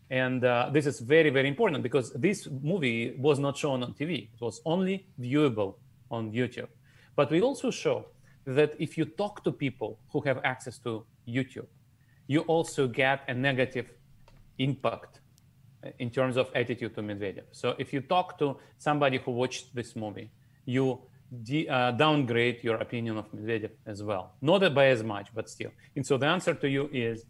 And uh, this is very, very important because this movie was not shown on TV. It was only viewable on YouTube. But we also show that if you talk to people who have access to YouTube, you also get a negative impact in terms of attitude to Medvedev. So if you talk to somebody who watched this movie, you de- uh, downgrade your opinion of Medvedev as well. Not by as much, but still. And so the answer to you is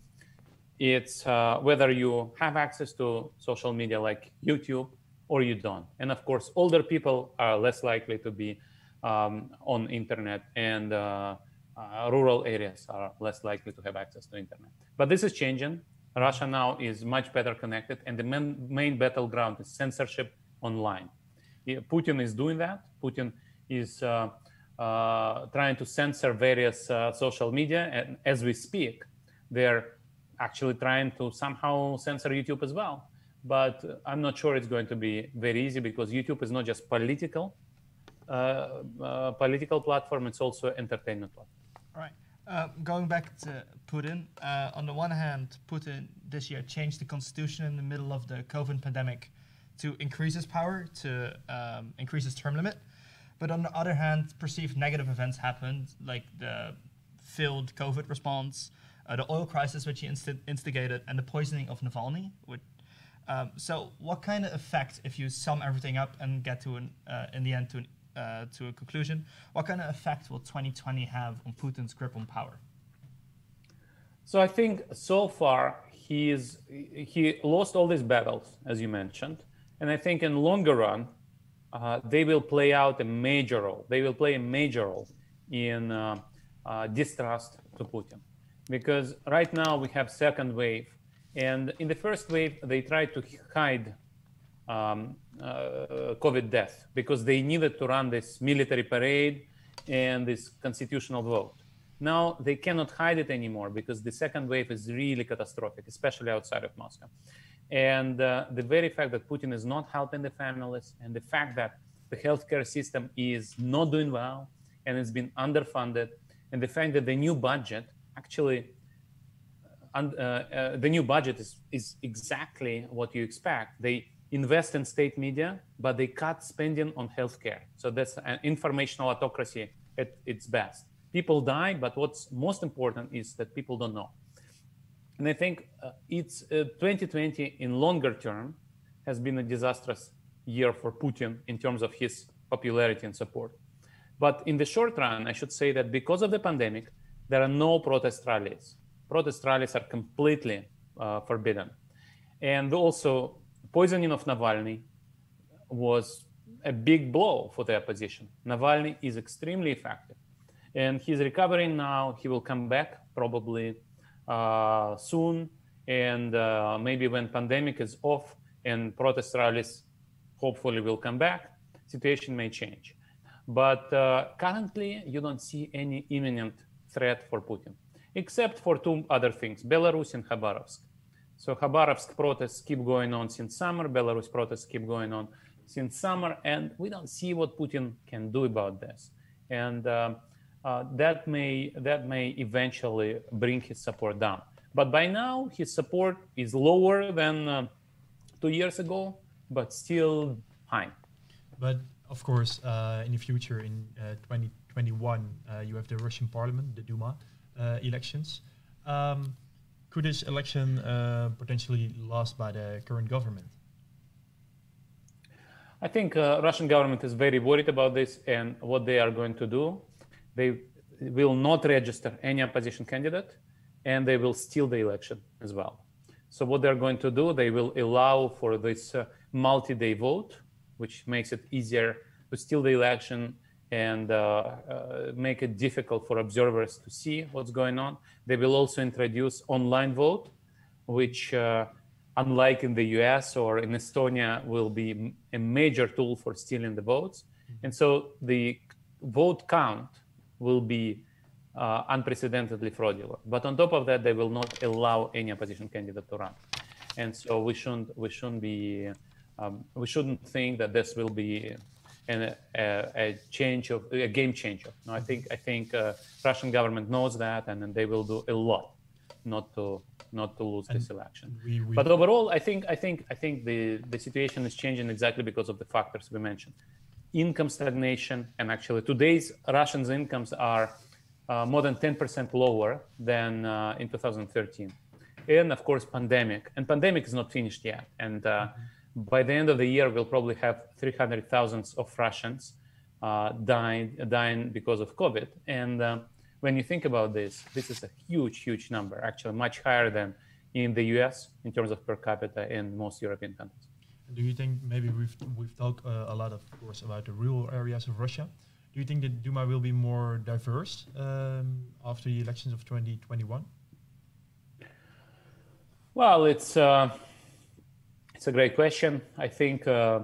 it's uh, whether you have access to social media like YouTube or you don't. And of course, older people are less likely to be um, on internet and uh, uh, rural areas are less likely to have access to internet. But this is changing. Russia now is much better connected and the main, main battleground is censorship online. Putin is doing that. Putin is uh, uh, trying to censor various uh, social media and as we speak, they're actually trying to somehow censor YouTube as well. But I'm not sure it's going to be very easy because YouTube is not just political, political platform; it's also entertainment platform. Right. Uh, going back to Putin, uh, on the one hand, Putin this year changed the constitution in the middle of the COVID pandemic to increase his power, to um, increase his term limit. But on the other hand, perceived negative events happened, like the failed COVID response, uh, the oil crisis which he inst- instigated, and the poisoning of Navalny. Which, um, so, what kind of effect, if you sum everything up and get to an, uh, in the end to an, uh, to a conclusion, what kind of effect will 2020 have on Putin's grip on power? So I think so far he's he lost all these battles, as you mentioned, and I think in longer run uh, they will play out a major role. They will play a major role in uh, uh, distrust to Putin because right now we have second wave and in the first wave they tried to hide um, covid death because they needed to run this military parade and this constitutional vote now they cannot hide it anymore because the second wave is really catastrophic especially outside of moscow and uh, the very fact that putin is not helping the families and the fact that the healthcare system is not doing well and it's been underfunded and the fact that the new budget actually uh, uh, the new budget is, is exactly what you expect. They invest in state media, but they cut spending on healthcare. So that's an informational autocracy at its best. People die, but what's most important is that people don't know. And I think uh, it's uh, 2020 in longer term has been a disastrous year for Putin in terms of his popularity and support. But in the short run, I should say that because of the pandemic, there are no protest rallies. Protest rallies are completely uh, forbidden. And also, poisoning of Navalny was a big blow for the opposition. Navalny is extremely effective. And he's recovering now. He will come back probably uh, soon. And uh, maybe when pandemic is off and protest rallies hopefully will come back, situation may change. But uh, currently, you don't see any imminent threat for Putin, except for two other things, Belarus and Khabarovsk. So Khabarovsk protests keep going on since summer, Belarus protests keep going on since summer, and we don't see what Putin can do about this. And uh, uh, that may that may eventually bring his support down. But by now, his support is lower than uh, two years ago, but still high. But of course, uh, in the future, in uh, 2021, uh, you have the Russian parliament, the Duma elections. Um, could this election uh, potentially lost by the current government? I think uh, Russian government is very worried about this and what they are going to do. They will not register any opposition candidate and they will steal the election as well. So what they're going to do, they will allow for this uh, multi-day vote, which makes it easier to steal the election and uh, uh, make it difficult for observers to see what's going on. They will also introduce online vote, which, uh, unlike in the US or in Estonia, will be a major tool for stealing the votes. Mm-hmm. And so the vote count will be uh, unprecedentedly fraudulent. But on top of that, they will not allow any opposition candidate to run. And so we shouldn't we shouldn't be um, we shouldn't think that this will be an, a, a, change of a game changer. No, I think I think uh, Russian government knows that, and they will do a lot not to not to lose and this election. We, we... But overall, I think I think I think the the situation is changing exactly because of the factors we mentioned, income stagnation, and actually today's Russians' incomes are uh, more than 10% lower than uh, in 2013, and of course pandemic. And pandemic is not finished yet, and. Uh, mm-hmm by the end of the year, we'll probably have 300,000 of Russians uh, dying, dying because of COVID. And uh, when you think about this, this is a huge, huge number, actually much higher than in the US in terms of per capita in most European countries. Do you think maybe we've we've talked uh, a lot, of course, about the rural areas of Russia? Do you think that Duma will be more diverse um, after the elections of 2021? Well, it's uh, it's a great question. I think uh,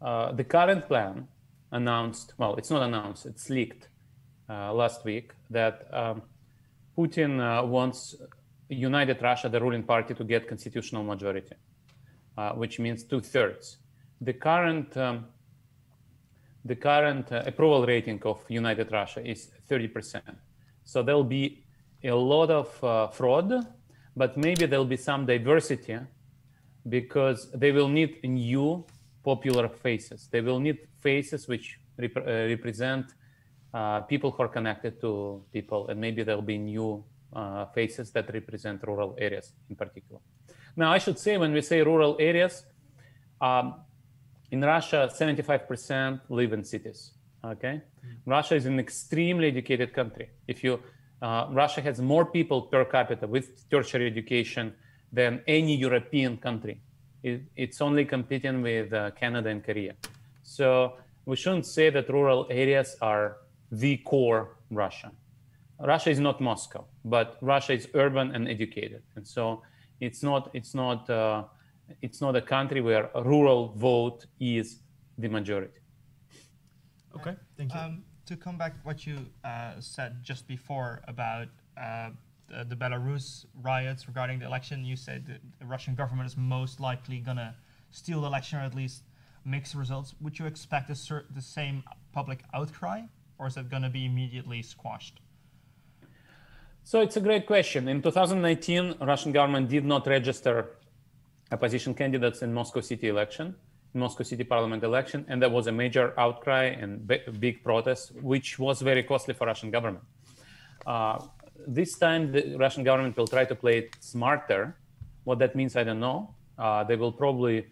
uh, the current plan announced, well, it's not announced, it's leaked uh, last week that um, Putin uh, wants United Russia, the ruling party, to get constitutional majority, uh, which means two thirds. The current um, the current uh, approval rating of United Russia is 30%. So there'll be a lot of fraud, but maybe there'll be some diversity because they will need new popular faces. They will need faces which rep- uh, represent uh, people who are connected to people, and maybe there'll be new uh, faces that represent rural areas in particular. Now, I should say when we say rural areas, um, in Russia, 75% live in cities. Okay, mm-hmm. Russia is an extremely educated country. If you uh, Russia has more people per capita with tertiary education than any European country. It, it's only competing with uh, Canada and Korea. So we shouldn't say that rural areas are the core Russia. Russia is not Moscow, but Russia is urban and educated, and so it's not it's not uh, it's not a country where a rural vote is the majority. Okay, thank you. Um, to come back what you uh, said just before about uh, uh, the Belarus riots regarding the election, you said the Russian government is most likely going to steal the election or at least mix results. Would you expect the same public outcry, or is it going to be immediately squashed? So it's a great question. In 2019, Russian government did not register opposition candidates in Moscow city election, Moscow city parliament election, and there was a major outcry and big protest, which was very costly for Russian government. Uh, this time the Russian government will try to play it smarter. What that means, I don't know. Uh, they will probably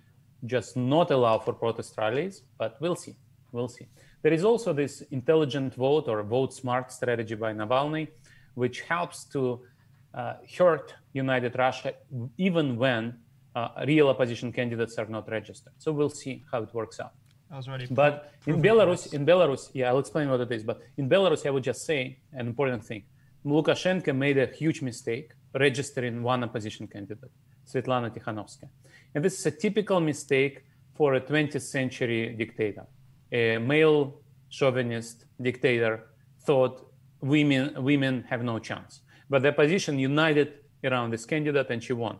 just not allow for protest rallies, but we'll see. We'll see. There is also this intelligent vote or vote smart strategy by Navalny, which helps to uh, hurt United Russia even when uh, real opposition candidates are not registered. So we'll see how it works out. I was ready. But in Belarus, in Belarus, yeah, I'll explain what it is. But in Belarus, I would just say an important thing. Lukashenko made a huge mistake registering one opposition candidate, Svetlana Tikhanovskaya. And this is a typical mistake for a 20th century dictator. A male chauvinist dictator thought women, women have no chance. But the opposition united around this candidate and she won.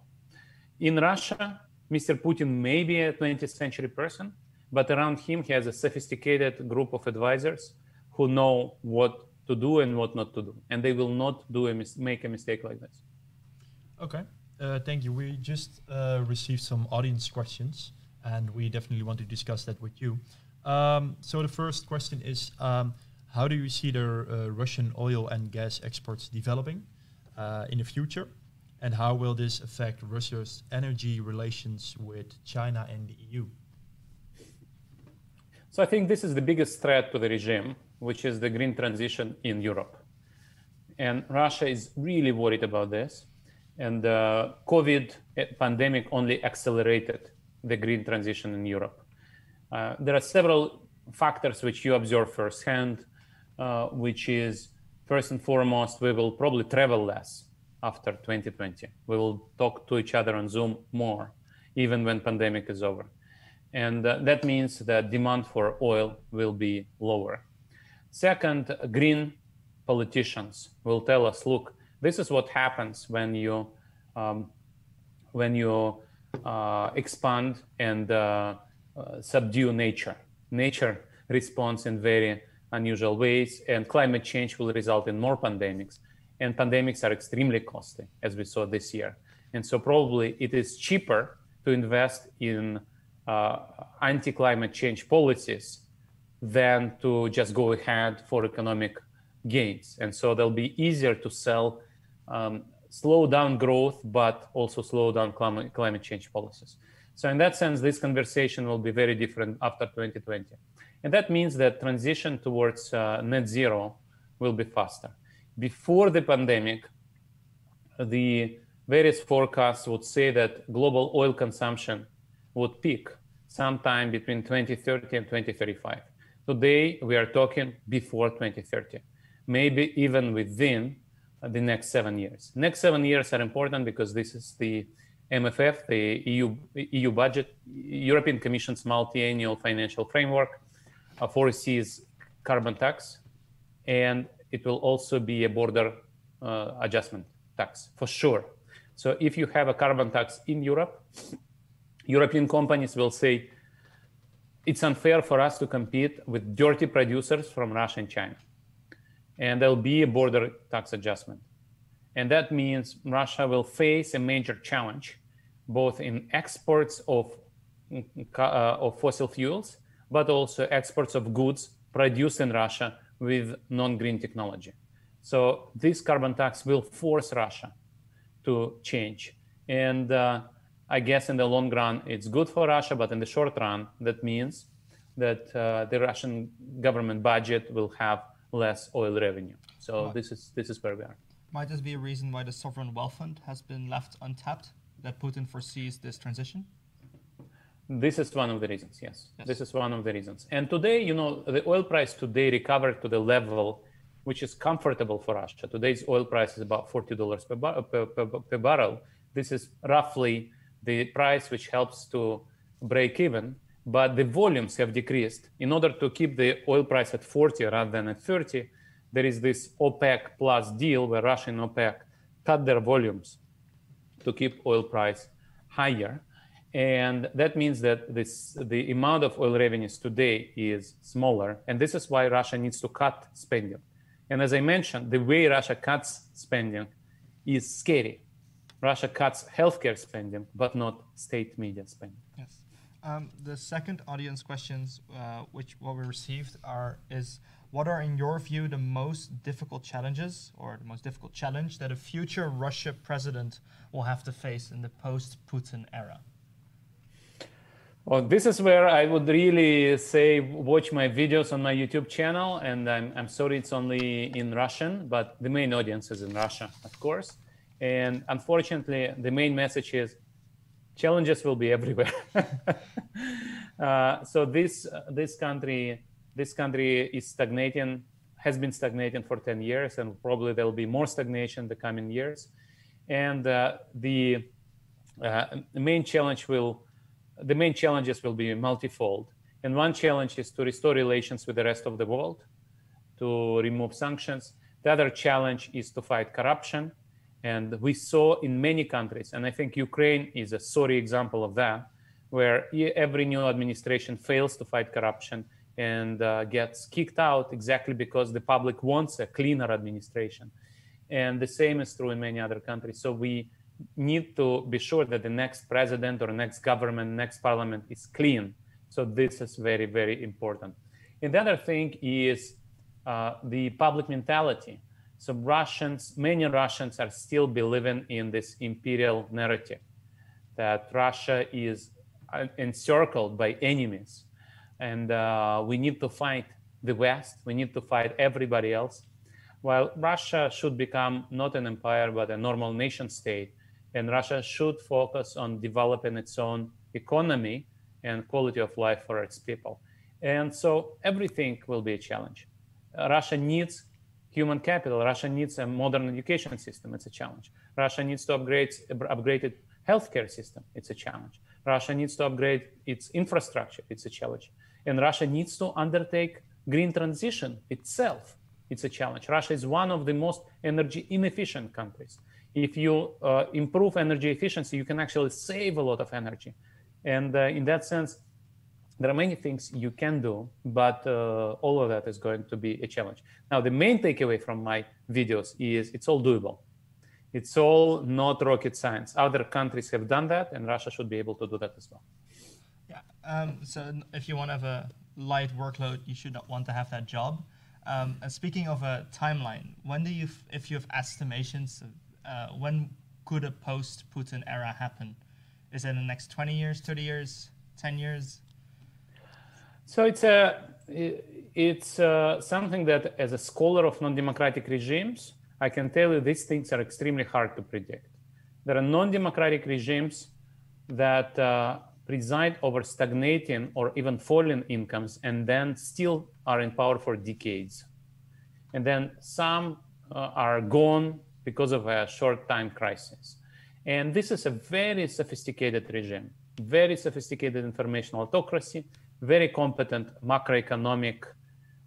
In Russia, Mr. Putin may be a 20th century person, but around him he has a sophisticated group of advisors who know what to do and what not to do, and they will not do a mis- make a mistake like this. Okay, uh, thank you. We just uh, received some audience questions, and we definitely want to discuss that with you. Um, so the first question is, um, how do you see the uh, Russian oil and gas exports developing uh, in the future, and how will this affect Russia's energy relations with China and the EU? So I think this is the biggest threat to the regime which is the green transition in Europe. And Russia is really worried about this. And the COVID pandemic only accelerated the green transition in Europe. Uh, there are several factors which you observe firsthand, uh, which is first and foremost, we will probably travel less after 2020. We will talk to each other on Zoom more, even when pandemic is over. And uh, that means that demand for oil will be lower. Second, green politicians will tell us, look, this is what happens when you um, when you uh, expand and uh, uh, subdue nature. Nature responds in very unusual ways, and climate change will result in more pandemics. And pandemics are extremely costly, as we saw this year. And so, probably it is cheaper to invest in uh, anti climate change policies than to just go ahead for economic gains. And so, they'll be easier to sell um, slow down growth, but also slow down climate, climate change policies. So in that sense, this conversation will be very different after 2020. And that means that transition towards uh, net zero will be faster. Before the pandemic, the various forecasts would say that global oil consumption would peak sometime between 2030 and 2035. Today, we are talking before 2030, maybe even within the next seven years. Next seven years are important because this is the MFF, the EU, EU budget, European Commission's multi-annual financial framework, uh, foresees carbon tax, and it will also be a border uh, adjustment tax for sure. So if you have a carbon tax in Europe, European companies will say it's unfair for us to compete with dirty producers from Russia and China and there'll be a border tax adjustment. And that means Russia will face a major challenge, both in exports of, uh, of fossil fuels, but also exports of goods produced in Russia with non-green technology. So this carbon tax will force Russia to change. And uh, I guess in the long run, it's good for Russia, but in the short run, that means that uh, the Russian government budget will have less oil revenue. So might, this is this is where we are. Might this be a reason why the sovereign wealth fund has been left untapped? That Putin foresees this transition. This is one of the reasons. Yes. yes, this is one of the reasons. And today, you know, the oil price today recovered to the level which is comfortable for Russia. Today's oil price is about forty dollars per, bar- per, per, per barrel. This is roughly the price which helps to break even but the volumes have decreased. In order to keep the oil price at 40 rather than at 30, there is this OPEC plus deal where Russia and OPEC cut their volumes to keep oil price higher. And that means that this, the amount of oil revenues today is smaller. And this is why Russia needs to cut spending. And as I mentioned, the way Russia cuts spending is scary. Russia cuts healthcare spending, but not state media spending. Yes. Um, the second audience questions, uh, which what we received, are is what are in your view the most difficult challenges or the most difficult challenge that a future Russia president will have to face in the post-Putin era? Well, this is where I would really say watch my videos on my YouTube channel, and I'm, I'm sorry it's only in Russian, but the main audience is in Russia, of course. And unfortunately, the main message is challenges will be everywhere. uh, so this this country this country is stagnating, has been stagnating for 10 years, and probably there will be more stagnation the coming years. And uh, the, uh, the main challenge will the main challenges will be multifold. And one challenge is to restore relations with the rest of the world, to remove sanctions. The other challenge is to fight corruption and we saw in many countries, and I think Ukraine is a sorry example of that, where every new administration fails to fight corruption and uh, gets kicked out exactly because the public wants a cleaner administration. And the same is true in many other countries. So we need to be sure that the next president or next government, next parliament is clean. So this is very, very important. And the other thing is uh, the public mentality so Russians, many Russians are still believing in this imperial narrative that Russia is uh, encircled by enemies, and uh, we need to fight the West. We need to fight everybody else. While Russia should become not an empire but a normal nation state, and Russia should focus on developing its own economy and quality of life for its people. And so everything will be a challenge. Russia needs human capital. Russia needs a modern education system. It's a challenge. Russia needs to upgrade upgrade its healthcare system. It's a challenge. Russia needs to upgrade its infrastructure. It's a challenge. And Russia needs to undertake green transition itself. It's a challenge. Russia is one of the most energy inefficient countries. If you uh, improve energy efficiency, you can actually save a lot of energy. And uh, in that sense, there are many things you can do, but uh, all of that is going to be a challenge. Now, the main takeaway from my videos is it's all doable. It's all not rocket science. Other countries have done that, and Russia should be able to do that as well. Yeah. Um, so if you want to have a light workload, you should not want to have that job. Um, and speaking of a timeline, when do you, if you have estimations, uh, when could a post-Putin era happen? Is it in the next 20 years, 30 years, 10 years? So it's a it's uh, something that, as a scholar of non-democratic regimes, I can tell you these things are extremely hard to predict. There are non-democratic regimes that uh, preside over stagnating or even falling incomes and then still are in power for decades. And then some uh, are gone because of a short time crisis. And this is a very sophisticated regime, very sophisticated information autocracy, very competent macroeconomic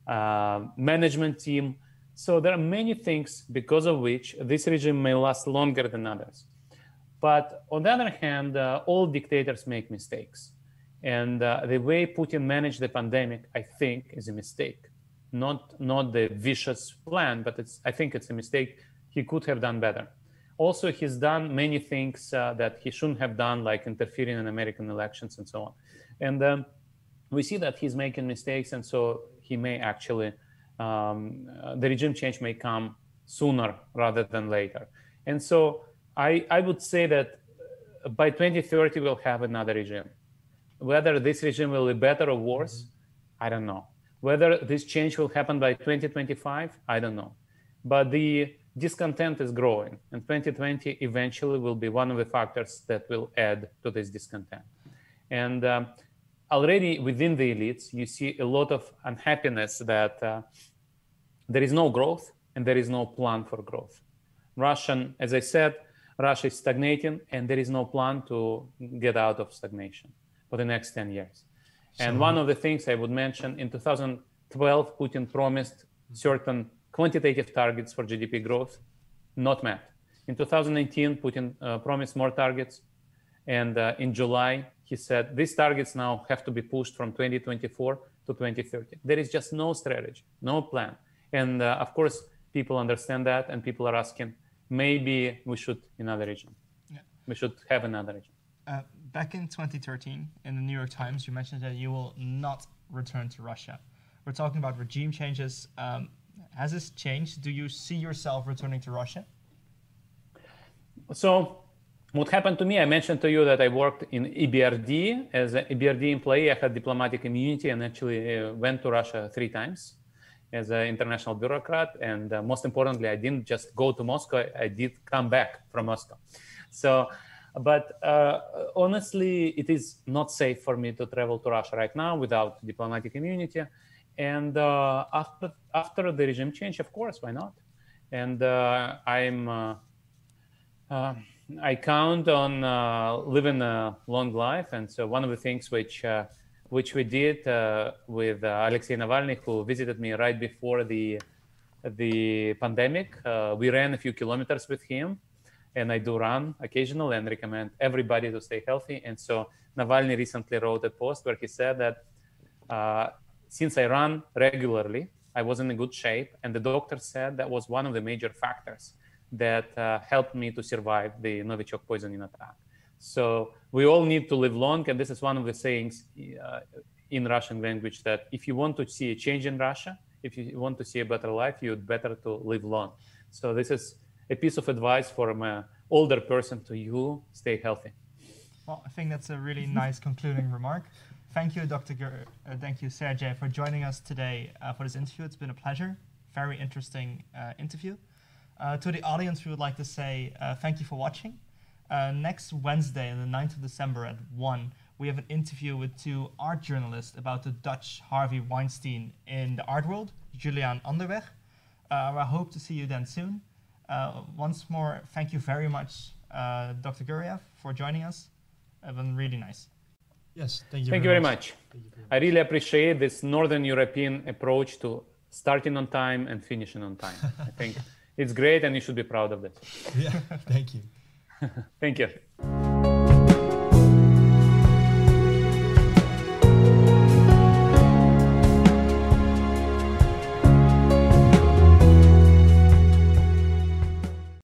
uh, management team. So there are many things because of which this regime may last longer than others. But on the other hand, uh, all dictators make mistakes. And uh, the way Putin managed the pandemic, I think, is a mistake. Not, not the vicious plan, but it's, I think it's a mistake. He could have done better. Also, he's done many things uh, that he shouldn't have done, like interfering in American elections and so on. And um, we see that he's making mistakes, and so he may actually um, uh, the regime change may come sooner rather than later. And so I, I would say that uh, by 2030 we'll have another regime. Whether this regime will be better or worse, mm-hmm. I don't know. Whether this change will happen by 2025, I don't know. But the discontent is growing, and 2020 eventually will be one of the factors that will add to this discontent. And um, already within the elites, you see a lot of unhappiness that uh, there is no growth and there is no plan for growth. Russian, as I said, Russia is stagnating and there is no plan to get out of stagnation for the next 10 years. So, and one of the things I would mention in 2012, Putin promised certain quantitative targets for GDP growth, not met. In 2019, Putin uh, promised more targets. And uh, in July, he said these targets now have to be pushed from 2024 to 2030. There is just no strategy, no plan. And uh, of course, people understand that, and people are asking, maybe we should another region. Yeah. We should have another region. Uh, back in 2013, in the New York Times, you mentioned that you will not return to Russia. We're talking about regime changes. Um, has this changed? Do you see yourself returning to Russia? So what happened to me, I mentioned to you that I worked in EBRD. As an EBRD employee, I had diplomatic immunity and actually uh, went to Russia three times as an international bureaucrat. And uh, most importantly, I didn't just go to Moscow, I did come back from Moscow. So, but uh, honestly, it is not safe for me to travel to Russia right now without diplomatic immunity. And uh, after, after the regime change, of course, why not? And uh, I'm uh, I count on uh, living a long life, and so one of the things which uh, which we did uh, with uh, Alexei Navalny, who visited me right before the the pandemic, uh, we ran a few kilometers with him, and I do run occasionally and recommend everybody to stay healthy. And so Navalny recently wrote a post where he said that uh, since I run regularly, I was in a good shape, and the doctor said that was one of the major factors that uh, helped me to survive the Novichok poisoning attack. So we all need to live long, and this is one of the sayings uh, in Russian language that if you want to see a change in Russia, if you want to see a better life, you'd better to live long. So this is a piece of advice from an older person to you: stay healthy. Well, I think that's a really nice concluding remark. Thank you, Dr. Ger- uh, thank you, Sergei, for joining us today uh, for this interview. It's been a pleasure. Very interesting uh, interview. Uh, to the audience, we would like to say uh, thank you for watching. Uh, next Wednesday, the 9th of December at 1, we have an interview with two art journalists about the Dutch Harvey Weinstein in the art world, Julian Andeweg. Uh, I hope to see you then soon. Uh, once more, thank you very much, uh, Dr. Guriev, for joining us. It's been really nice. Yes, thank you. Thank very you very much. much. Thank you very I really appreciate this Northern European approach to starting on time and finishing on time. I think it's great and you should be proud of this. Yeah, thank you. Thank you.